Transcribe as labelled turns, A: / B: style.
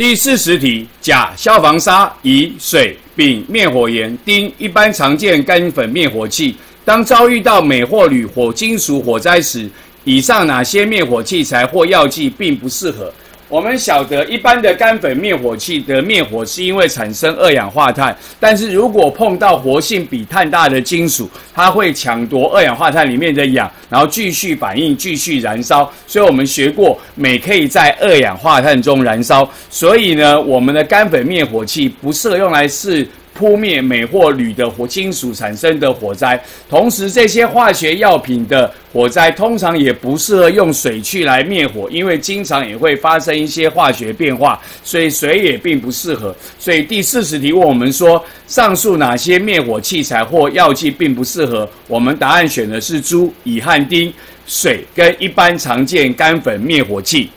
A: 第四十题：甲消防沙、乙水、丙灭火盐、丁一般常见干粉灭火器。当遭遇到镁或铝火金属火灾时，以上哪些灭火器材或药剂并不适合？我们晓得，一般的干粉灭火器的灭火是因为产生二氧化碳，但是如果碰到活性比碳大的金属，它会抢夺二氧化碳里面的氧，然后继续反应，继续燃烧。所以我们学过，镁可以在二氧化碳中燃烧，所以呢，我们的干粉灭火器不适合用来是。扑灭镁或铝的火金属产生的火灾，同时这些化学药品的火灾通常也不适合用水去来灭火，因为经常也会发生一些化学变化，所以水也并不适合。所以第四十题问我们说，上述哪些灭火器材或药剂并不适合？我们答案选的是猪、乙和丁、水跟一般常见干粉灭火器。